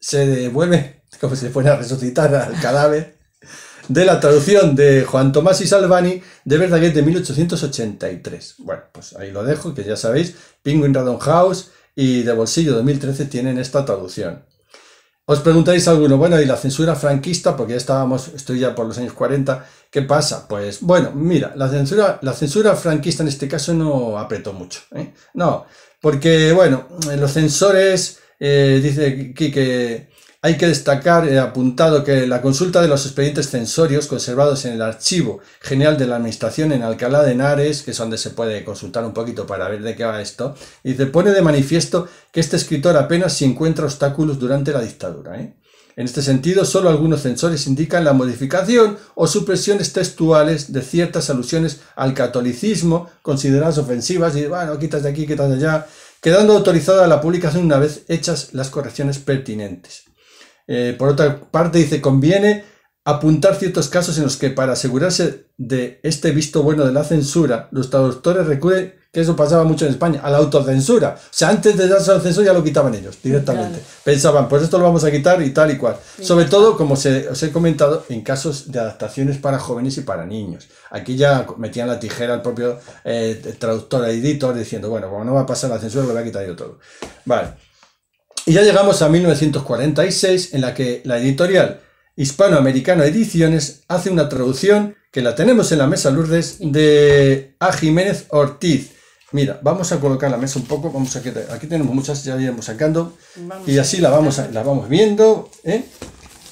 se devuelve [laughs] como si se fuera a resucitar al cadáver, de la traducción de Juan Tomás y Salvani de Verdaguer de 1883. Bueno, pues ahí lo dejo, que ya sabéis, Penguin Random House y de Bolsillo 2013 tienen esta traducción. Os preguntáis alguno, bueno, y la censura franquista, porque ya estábamos, estoy ya por los años 40, ¿qué pasa? Pues bueno, mira, la censura, la censura franquista en este caso no apretó mucho. ¿eh? No, porque bueno, los censores, eh, dice aquí que hay que destacar, he apuntado, que la consulta de los expedientes censorios conservados en el Archivo General de la Administración en Alcalá de Henares, que es donde se puede consultar un poquito para ver de qué va esto, y se pone de manifiesto que este escritor apenas se encuentra obstáculos durante la dictadura. ¿eh? En este sentido, solo algunos censores indican la modificación o supresiones textuales de ciertas alusiones al catolicismo consideradas ofensivas y, bueno, quitas de aquí, quitas de allá, quedando autorizada la publicación una vez hechas las correcciones pertinentes. Eh, por otra parte, dice, conviene apuntar ciertos casos en los que para asegurarse de este visto bueno de la censura, los traductores recurren, que eso pasaba mucho en España, a la autocensura. O sea, antes de darse la censura ya lo quitaban ellos directamente. Pensaban, pues esto lo vamos a quitar y tal y cual. Sobre todo, como se, os he comentado, en casos de adaptaciones para jóvenes y para niños. Aquí ya metían la tijera al propio eh, traductor, editor, diciendo, bueno, como no va a pasar la censura, lo voy a quitar yo todo. Vale. Y ya llegamos a 1946, en la que la editorial Hispanoamericana Ediciones hace una traducción, que la tenemos en la mesa Lourdes, de A. Jiménez Ortiz. Mira, vamos a colocar la mesa un poco, vamos a aquí tenemos muchas, ya iremos sacando, y así la vamos, la vamos viendo, ¿eh?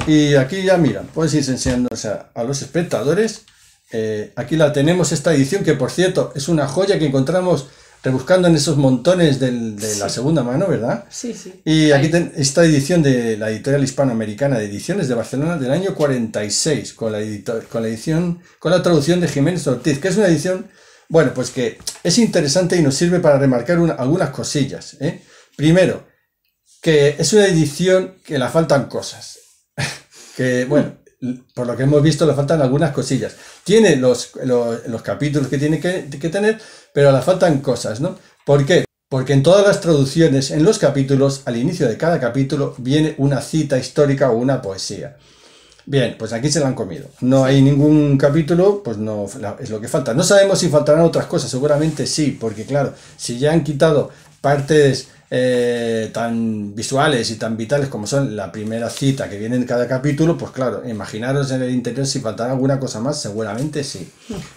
Y aquí ya, mira, puedes ir enseñando a los espectadores. Eh, aquí la tenemos, esta edición, que por cierto es una joya que encontramos rebuscando en esos montones de la segunda mano, ¿verdad? Sí, sí. Y aquí esta edición de la editorial hispanoamericana de ediciones de Barcelona del año 46, con la, con la edición, con la traducción de Jiménez Ortiz, que es una edición, bueno, pues que es interesante y nos sirve para remarcar algunas cosillas. ¿eh? Primero, que es una edición que le faltan cosas. [laughs] que, bueno, por lo que hemos visto, le faltan algunas cosillas. Tiene los, los, capítulos que tiene que, que, tener, pero le faltan cosas, ¿no? ¿Por qué? Porque en todas las traducciones, en los capítulos, al inicio de cada capítulo, viene una cita histórica o una poesía. Bien, pues aquí se la han comido. No hay ningún capítulo, pues no es lo que falta. No sabemos si faltarán otras cosas, seguramente sí, porque claro, si ya han quitado partes eh, tan visuales y tan vitales como son la primera cita que viene en cada capítulo, pues claro, imaginaros en el interior si faltara alguna cosa más, seguramente sí.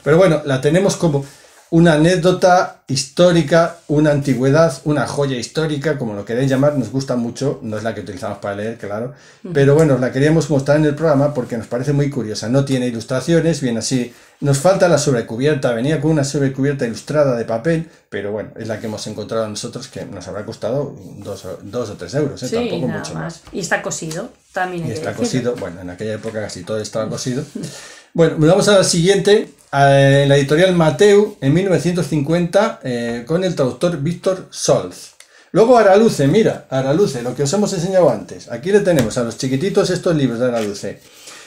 Pero bueno, la tenemos como una anécdota histórica, una antigüedad, una joya histórica, como lo queréis llamar, nos gusta mucho, no es la que utilizamos para leer, claro, pero bueno, la queríamos mostrar en el programa porque nos parece muy curiosa, no tiene ilustraciones, bien así, nos falta la sobrecubierta, venía con una sobrecubierta ilustrada de papel, pero bueno, es la que hemos encontrado nosotros que nos habrá costado dos, o tres euros, ¿eh? tampoco mucho más. Y está cosido, también. Y está cosido, bueno, en aquella época casi todo estaba cosido. [laughs] bueno, vamos a la siguiente, en la editorial Mateu en 1950 eh, con el traductor Víctor Solz. Luego Araluce, mira, Araluce, lo que os hemos enseñado antes. Aquí le tenemos a los chiquititos estos libros de Araluce.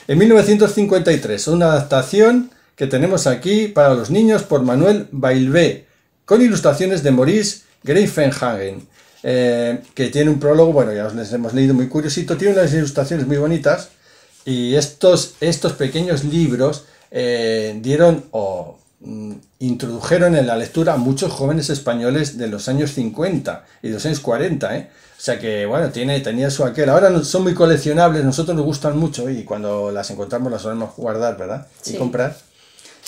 En 1953, una adaptación que tenemos aquí para los niños por Manuel Bailvé, con ilustraciones de Maurice Greifenhagen, eh, que tiene un prólogo, bueno, ya os les hemos leído muy curiosito, tiene unas ilustraciones muy bonitas, y estos, estos pequeños libros eh, dieron o mm, introdujeron en la lectura a muchos jóvenes españoles de los años 50 y de los años 40, ¿eh? O sea que, bueno, tiene, tenía su aquel. Ahora son muy coleccionables, nosotros nos gustan mucho y cuando las encontramos las solemos guardar, ¿verdad? Y comprar.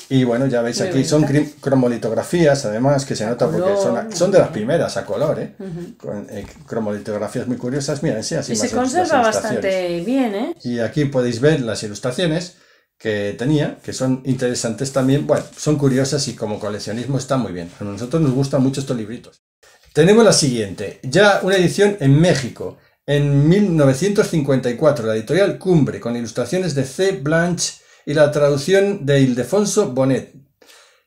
Y bueno, ya veis aquí, son cromolitografías, además, que se nota porque son, son, de las primeras a color, ¿eh? Con, eh, cromolitografías muy curiosas. Mira, sí, así y se conserva bastante bien, ¿eh? Y aquí podéis ver las ilustraciones que tenía, que son interesantes también. Bueno, son curiosas y como coleccionismo está muy bien. A nosotros nos gustan mucho estos libritos. Tenemos la siguiente, ya una edición en México, en 1954, la editorial Cumbre, con ilustraciones de C. Blanche y la traducción de Ildefonso Bonet,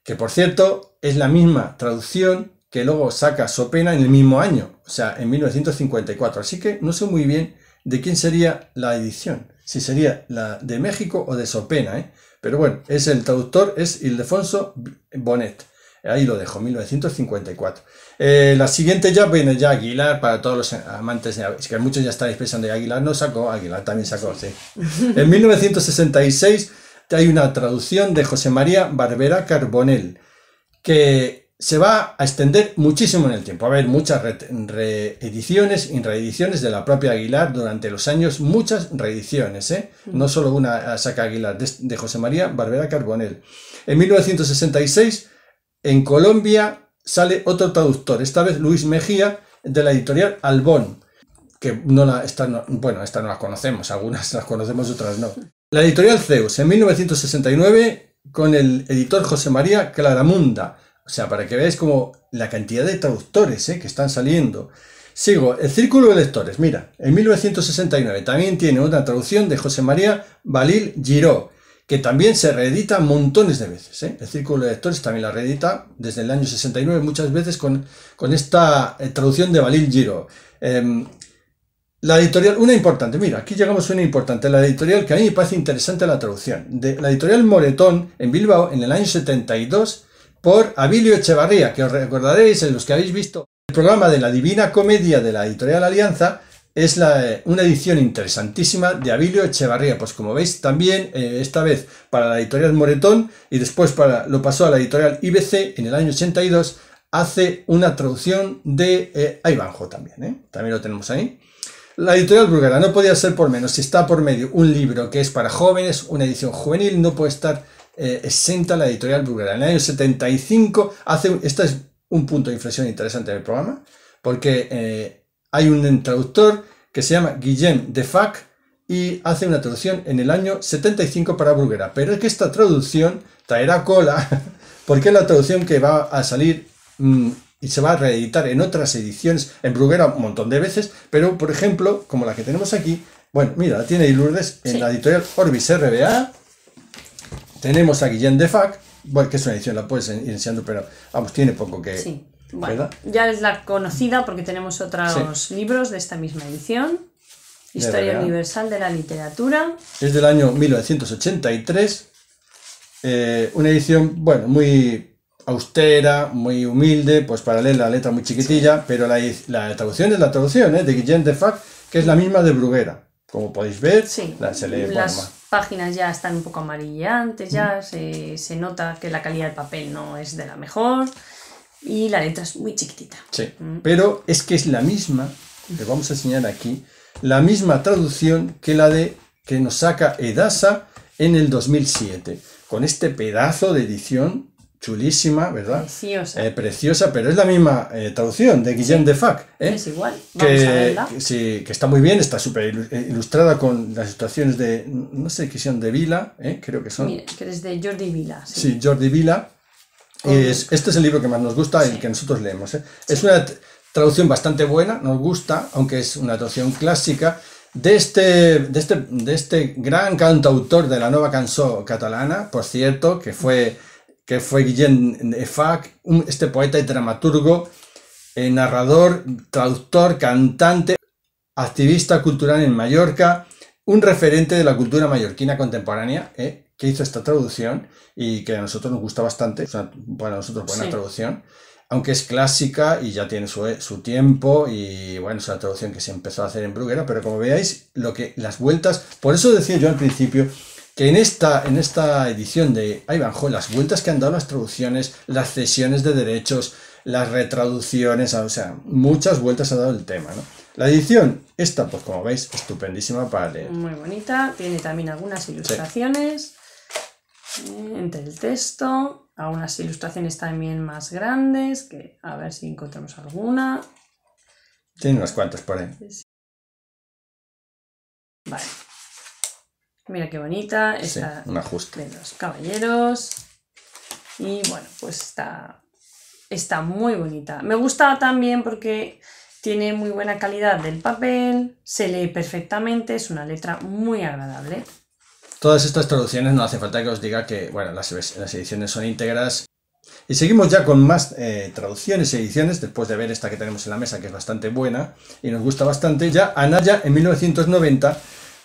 que por cierto es la misma traducción que luego saca Sopena en el mismo año, o sea, en 1954. Así que no sé muy bien de quién sería la edición, si sería la de México o de Sopena, ¿eh? pero bueno, es el traductor, es Ildefonso Bonet. Ahí lo dejo, 1954. Eh, la siguiente ya viene ya Aguilar, para todos los amantes, de, es que muchos ya estáis pensando Aguilar, no sacó, Aguilar también sacó, sí. [laughs] En 1966 hay una traducción de José María Barbera Carbonell, que se va a extender muchísimo en el tiempo. Va a haber muchas reediciones y reediciones de la propia Aguilar durante los años, muchas reediciones, ¿eh? no solo una saca Aguilar, de, José María Barbera Carbonell. En 1966, en Colombia, sale otro traductor, esta vez Luis Mejía, de la editorial Albón, que no la, esta bueno, esta no la conocemos, algunas [laughs] las conocemos, otras no. La editorial Zeus, en 1969, con el editor José María Claramunda. O sea, para que veáis como la cantidad de traductores ¿eh? que están saliendo. Sigo, el Círculo de Lectores. Mira, en 1969 también tiene una traducción de José María Balil Giró, que también se reedita montones de veces. ¿eh? El Círculo de Lectores también la reedita desde el año 69 muchas veces con, con esta eh, traducción de Balil Giró. Em, la editorial, una importante, mira, aquí llegamos a una importante, la editorial que a mí me parece interesante la traducción, de la editorial Moretón en Bilbao en el año 72 por Abilio Echevarría, que os recordaréis en los que habéis visto el programa de la Divina Comedia de la editorial Alianza, es la, una edición interesantísima de Abilio Echevarría, pues como veis también eh, esta vez para la editorial Moretón y después para, lo pasó a la editorial IBC en el año 82, hace una traducción de eh, Ivanhoe también, ¿eh? también lo tenemos ahí. La editorial Bruguera no podía ser por menos. Si está por medio un libro que es para jóvenes, una edición juvenil, no puede estar eh, exenta la editorial Bruguera. En el año 75 hace, este es un punto de inflexión interesante del programa, porque eh, hay un traductor que se llama Guillem Defac y hace una traducción en el año 75 para Bruguera. Pero es que esta traducción traerá cola, [laughs] porque es la traducción que va a salir mm, y se va a reeditar en otras ediciones, en Bruguera un montón de veces, pero por ejemplo, como la que tenemos aquí, bueno, mira, la tiene Lourdes en la editorial Orbis RBA, tenemos a Guillén Defac, bueno, que es una edición, la puedes ir enseñando, pero vamos, tiene poco que... Sí. Bueno, ya es la conocida porque tenemos otros libros de esta misma edición. Historia Universal de la Literatura. Es del año 1983. Eh, una edición, bueno, muy austera, muy humilde, pues para leer la letra muy chiquitilla, pero la, la, traducción es la traducción ¿eh? de Guillaume de Fac, que es la misma de Bruguera. Como podéis ver, se lee las páginas ya están un poco amarillantes, ya se, se, nota que la calidad del papel no es de la mejor y la letra es muy chiquitita. Sí, mm. pero es que es la misma, que vamos a enseñar aquí, la misma traducción que la de que nos saca Edasa en el 2007, con este pedazo de edición chulísima, ¿verdad? Preciosa. Eh, preciosa, pero es la misma eh, traducción de Guillaume de Fac. ¿eh? Es igual. Vamos que, a verla. sí, que está muy bien, está súper ilustrada con las situaciones de, no sé qué son, de Vila, creo que son. Mira, que es de Jordi Vila. Sí, Jordi Vila. Es, este es el libro que más nos gusta y que nosotros leemos. Es una traducción bastante buena, nos gusta, aunque es una traducción clásica. De este, de, este, de este gran cantautor de la nueva canción catalana, por cierto, que fue que fue Guillén Efac, este poeta y dramaturgo, eh, narrador, traductor, cantante, activista cultural en Mallorca, un referente de la cultura mallorquina contemporánea, eh, que hizo esta traducción y que a nosotros nos gusta bastante, para nosotros buena traducción, aunque es clásica y ya tiene su, su, tiempo y bueno, es una traducción que se empezó a hacer en Bruguera, pero como veáis, lo que, las vueltas, por eso decía yo al principio que en esta, en esta edición de Ivanhoe, las vueltas que han dado las traducciones, las cesiones de derechos, las retraducciones, o sea, muchas vueltas ha dado el tema, ¿no? La edición, esta, pues como veis, estupendísima para leer. Muy bonita, tiene también algunas ilustraciones eh, entre el texto, algunas ilustraciones también más grandes, que a ver si encontramos alguna. Tiene unas cuantas por ahí. Vale. Mira qué bonita. Sí, Esta un ajuste. de los caballeros. Y bueno, pues está, está muy bonita. Me gusta también porque tiene muy buena calidad del papel, se lee perfectamente, es una letra muy agradable. Todas estas traducciones no hace falta que os diga que, bueno, las, las ediciones son íntegras. Y seguimos ya con más eh, traducciones y ediciones, después de ver esta que tenemos en la mesa, que es bastante buena y nos gusta bastante. Ya Anaya en 1990,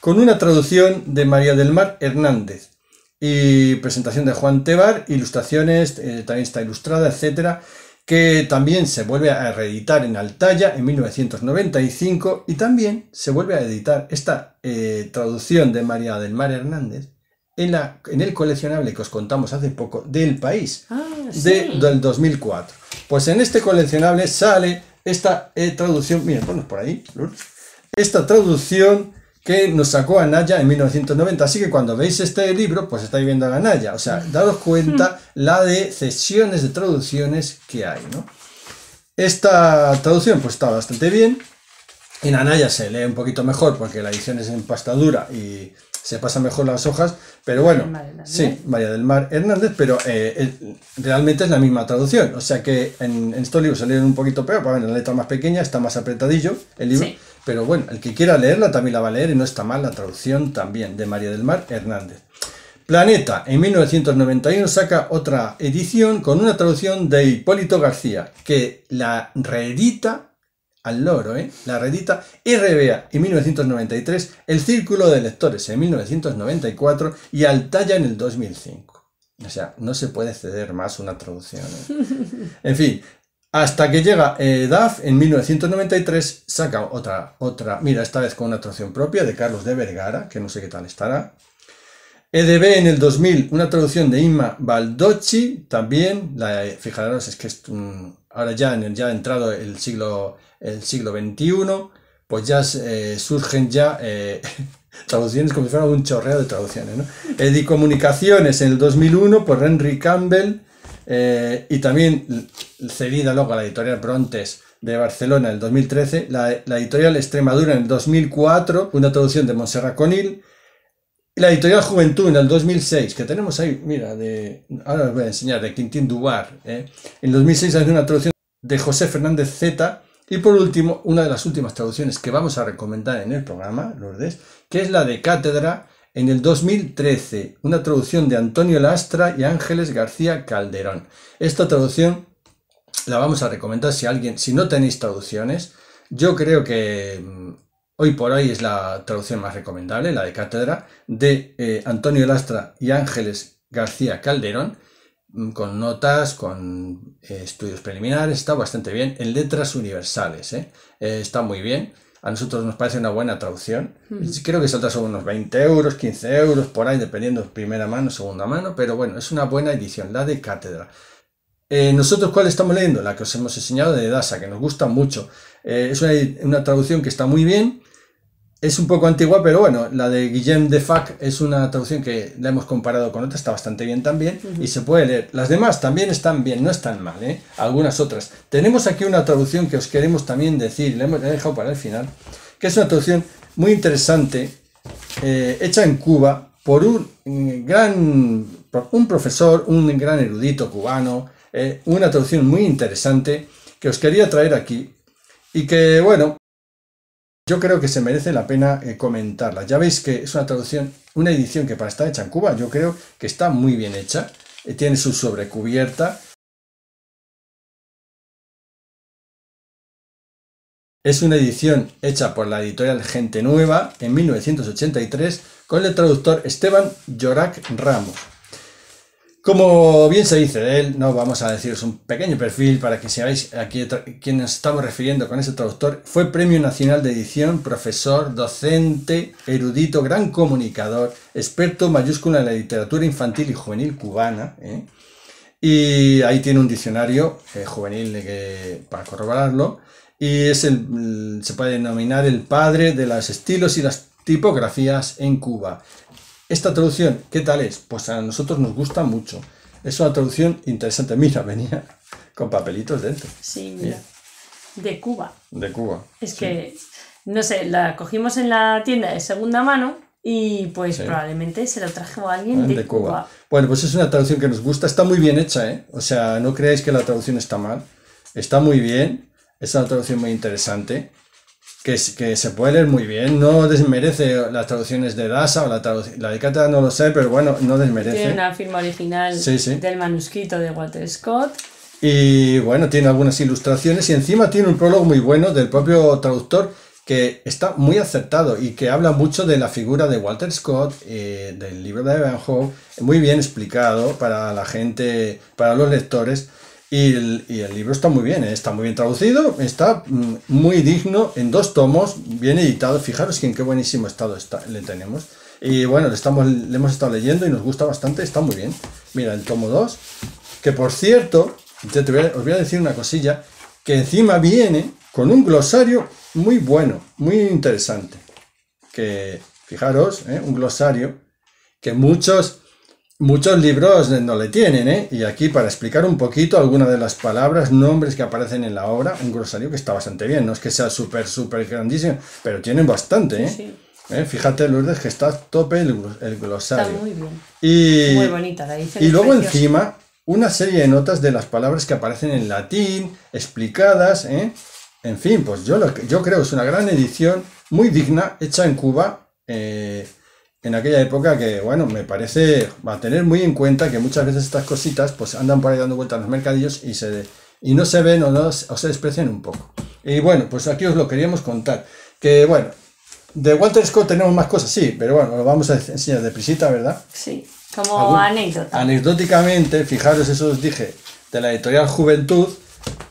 con una traducción de María del Mar Hernández. Y presentación de Juan Tebar, ilustraciones, eh, también está ilustrada, etcétera que también se vuelve a reeditar en Altaya en 1995 y también se vuelve a editar esta eh, traducción de María del Mar Hernández en, la, en el coleccionable que os contamos hace poco del país Ah, de- sí. del 2004. Pues en este coleccionable sale esta eh, traducción, mira, ponnos por ahí, Lourdes. esta traducción que nos sacó Anaya en 1990. Así que cuando veis este libro, pues estáis viendo a Anaya. O sea, daros cuenta la de cesiones de traducciones que hay, ¿no? Esta traducción pues está bastante bien. En Anaya se lee un poquito mejor porque la edición es en pasta dura y se pasan mejor las hojas. Pero bueno, María del Mar, sí. María del Mar Hernández, pero eh, realmente es la misma traducción. O sea que en, en estos libros se leen un poquito peor, para ver, la letra más pequeña, está más apretadillo el libro. Sí. Pero bueno, el que quiera leerla también la va a leer y no está mal la traducción también de María del Mar Hernández. Planeta en 1991 saca otra edición con una traducción de Hipólito García que la reedita al loro, ¿eh? La reedita RBA en 1993, El Círculo de Lectores en 1994 y Altaya en el 2005. O sea, no se puede ceder más una traducción. ¿eh? [laughs] En fin, hasta que llega eh, DAF en 1993, saca otra, otra, mira, esta vez con una traducción propia de Carlos de Vergara, que no sé qué tal estará. EDB en el 2000, una traducción de Inma Baldocci, también, la, fijaros, es que ahora ya, en el, ya ha entrado el siglo, el siglo XXI, pues ya eh, surgen ya eh, [laughs] traducciones como si fuera un chorreo de traducciones. ¿no? Edicomunicaciones en el 2001 por Henry Campbell eh, y también cedida luego a la editorial Brontes de Barcelona en el 2013, la, la editorial Extremadura en el 2004, una traducción de Montserrat Conil, la editorial Juventud en el 2006, que tenemos ahí, mira, de, ahora os voy a enseñar, de Quintín Dubar. ¿eh? En el 2006 hay una traducción de José Fernández Z. Y por último, una de las últimas traducciones que vamos a recomendar en el programa, Lourdes, que es la de Cátedra en el 2013, una traducción de Antonio Lastra y Ángeles García Calderón. Esta traducción la vamos a recomendar si alguien, si no tenéis traducciones, yo creo que mm, hoy por hoy es la traducción más recomendable, la de Cátedra, de eh, Antonio Lastra y Ángeles García Calderón, mm, con notas, con eh, estudios preliminares, está bastante bien, en letras universales, ¿eh? Está muy bien. A nosotros nos parece una buena traducción. Creo que salta sobre unos 20 euros, 15 euros, por ahí, dependiendo primera mano, segunda mano, pero bueno, es una buena edición, la de Cátedra. Eh, nosotros, ¿cuál estamos leyendo? La que os hemos enseñado de Dasa, que nos gusta mucho. Eh, es una, una traducción que está muy bien. Es un poco antigua, pero bueno, la de Guillem de Fac es una traducción que la hemos comparado con otra, está bastante bien también y se puede leer. Las demás también están bien, no están mal, ¿eh? Algunas otras. Tenemos aquí una traducción que os queremos también decir, la hemos dejado para el final, que es una traducción muy interesante, eh, hecha en Cuba por un gran, un profesor, un gran erudito cubano, eh, una traducción muy interesante que os quería traer aquí y que, bueno, yo creo que se merece la pena eh, comentarla. Ya veis que es una traducción, una edición que para estar hecha en Cuba, yo creo que está muy bien hecha. eh, tiene su sobrecubierta. Es una edición hecha por la editorial Gente Nueva en 1983 con el traductor Esteban Llorac Ramos. Como bien se dice de él, no vamos a deciros un pequeño perfil para que seáis a quién nos estamos refiriendo con ese traductor. Fue Premio Nacional de Edición, profesor, docente, erudito, gran comunicador, experto mayúscula en la literatura infantil y juvenil cubana. ¿eh? Y ahí tiene un diccionario eh, juvenil que, para corroborarlo. Y es el, se puede denominar el padre de los estilos y las tipografías en Cuba. Esta traducción, ¿qué tal es? Pues a nosotros nos gusta mucho. Es una traducción interesante. Mira, venía con papelitos dentro. Sí, mira. De Cuba. De Cuba. Es que, no sé, la cogimos en la tienda de segunda mano y pues probablemente se lo trajo alguien de, Cuba. Bueno, pues es una traducción que nos gusta. Está muy bien hecha, ¿eh? O sea, no creáis que la traducción está mal. Está muy bien. Es una traducción muy interesante que, que, se puede leer muy bien, no desmerece las traducciones de Dasa o la, la de Cata no lo sé, pero bueno, no desmerece. Tiene una firma original del manuscrito de Walter Scott. Y bueno, tiene algunas ilustraciones y encima tiene un prólogo muy bueno del propio traductor que está muy acertado y que habla mucho de la figura de Walter Scott, eh, del libro de Evanhoe, muy bien explicado para la gente, para los lectores. Y el, libro está muy bien, ¿eh? está muy bien traducido, está mm, muy digno, en dos tomos, bien editado. Fijaros que en qué buenísimo estado está, le tenemos. Y bueno, le, estamos, le hemos estado leyendo y nos gusta bastante, está muy bien. Mira, el tomo 2, que por cierto, te os voy a decir una cosilla, que encima viene con un glosario muy bueno, muy interesante. Que, fijaros, ¿eh? un glosario que muchos Muchos libros no le tienen, ¿eh? Y aquí para explicar un poquito algunas de las palabras, nombres que aparecen en la obra, un glosario que está bastante bien, no es que sea súper, súper grandísimo, pero tienen bastante, ¿eh? ¿Eh? Fíjate, Lourdes, que está a tope el, glosario. Está muy bien. Y, muy bonita la Y luego encima, una serie de notas de las palabras que aparecen en latín, explicadas, ¿eh? En fin, pues yo, lo, yo creo que es una gran edición, muy digna, hecha en Cuba, eh, en aquella época que, bueno, me parece, va a tener muy en cuenta que muchas veces estas cositas pues andan por ahí dando vueltas en los mercadillos y, se, y no se ven o, no, o se desprecian un poco. Y bueno, pues aquí os lo queríamos contar. Que bueno, de Walter Scott tenemos más cosas, sí, pero bueno, lo vamos a enseñar de prisita, ¿verdad? Sí, como anécdota. Anecdóticamente, fijaros, eso os dije, de la editorial Juventud,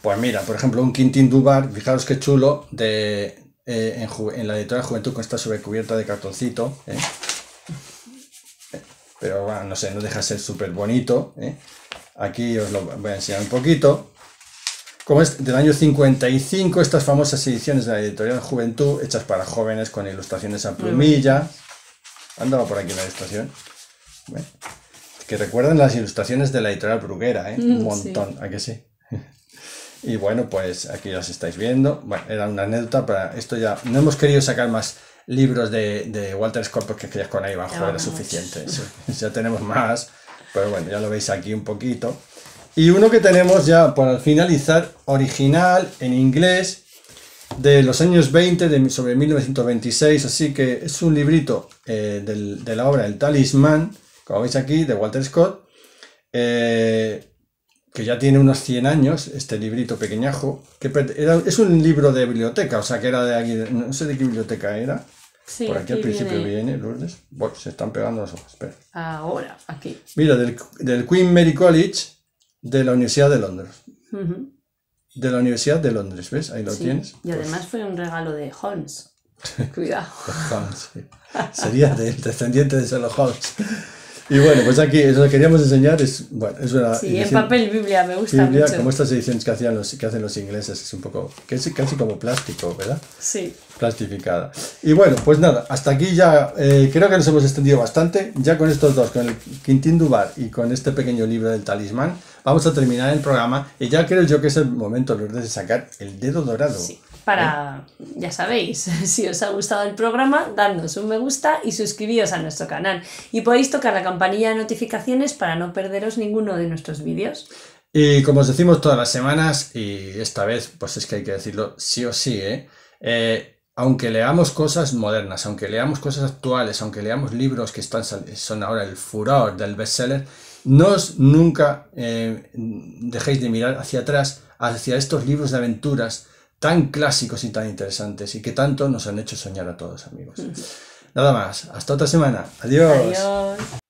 pues mira, por ejemplo, un Quintín Dubar, fijaros qué chulo, de, eh, en, la editorial Juventud con esta sobrecubierta de cartoncito, ¿eh? Pero bueno, no sé, no deja de ser súper bonito. ¿eh? Aquí os lo voy a enseñar un poquito. Como es del año 55, estas famosas ediciones de la editorial Juventud, hechas para jóvenes con ilustraciones a plumilla. Andaba por aquí la ilustración. Que recuerdan las ilustraciones de la editorial Bruguera, ¿eh? un montón, ¿a que sí? [laughs] y bueno, pues aquí las estáis viendo. Bueno, era una anécdota, para esto ya no hemos querido sacar más libros de, Walter Scott porque creías con ahí bajo era suficiente. [laughs] ya tenemos más, pero bueno, ya lo veis aquí un poquito. Y uno que tenemos ya para finalizar, original en inglés, de los años 20, de, sobre 1926, así que es un librito eh, de la obra El Talismán, como veis aquí, de Walter Scott, eh, que ya tiene unos 100 años, este librito pequeñajo, que es un libro de biblioteca, o sea que era de aquí, no sé de qué biblioteca era. Por aquí, al principio viene, Lourdes. Bueno, se están pegando los ojos, espera. Ahora, aquí. Mira, del, Queen Mary College de la Universidad de Londres. De la Universidad de Londres, ¿ves? Ahí lo tienes. Y además fue un regalo de Holmes. [laughs] Cuidado. Holmes, sí. Sería del descendiente de Sherlock Holmes. Y bueno, pues aquí lo que queríamos enseñar es, bueno, es una Sí, en papel Biblia me gusta Biblia, mucho. como estas ediciones que, hacían los, que hacen los ingleses, es un poco, que es casi como plástico, ¿verdad? Sí. Plastificada. Y bueno, pues nada, hasta aquí ya eh, creo que nos hemos extendido bastante. Ya con estos dos, con el Quintín Dubar y con este pequeño libro del talismán, vamos a terminar el programa y ya creo yo que es el momento, de sacar el dedo dorado. Sí para, ya sabéis, [laughs] si os ha gustado el programa, dadnos un me gusta y suscribíos a nuestro canal. Y podéis tocar la campanilla de notificaciones para no perderos ninguno de nuestros vídeos. Y como os decimos todas las semanas, y esta vez pues es que hay que decirlo sí o sí, ¿eh? Eh, aunque leamos cosas modernas, aunque leamos cosas actuales, aunque leamos libros que están, son ahora el furor del bestseller, no nunca eh, dejéis de mirar hacia atrás, hacia estos libros de aventuras tan clásicos y tan interesantes y que tanto nos han hecho soñar a todos, amigos. Nada más, hasta otra semana. Adiós. Adiós.